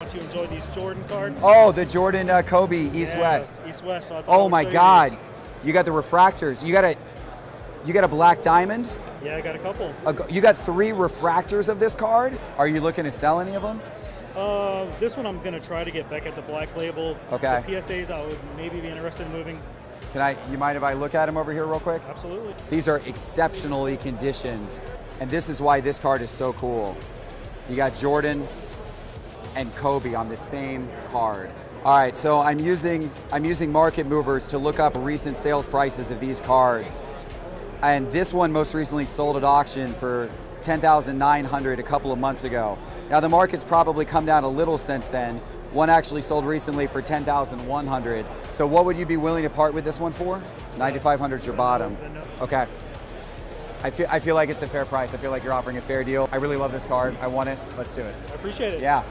Once you enjoy these Jordan cards. Oh, the Jordan uh, Kobe East Yeah, West. East West. So I thought I Oh my God, these. you got the refractors. You got a, you got a black diamond. Yeah, I got a couple. A You got three refractors of this card. Are you looking to sell any of them? Uh, this one I'm gonna try to get back at the black label. Okay. The PSAs I would maybe be interested in moving. Can I? You mind if I look at them over here real quick? Absolutely. These are exceptionally conditioned, and this is why this card is so cool. You got Jordan and Kobe on the same card. All right, so I'm using I'm using market movers to look up recent sales prices of these cards, and this one most recently sold at auction for 10,900 a couple of months ago. Now the market's probably come down a little since then. One actually sold recently for 10,100. So what would you be willing to part with this one for? 9,500 is your bottom. Okay. I feel, I feel like it's a fair price. I feel like you're offering a fair deal. I really love this card. I want it. Let's do it. I appreciate it. Yeah.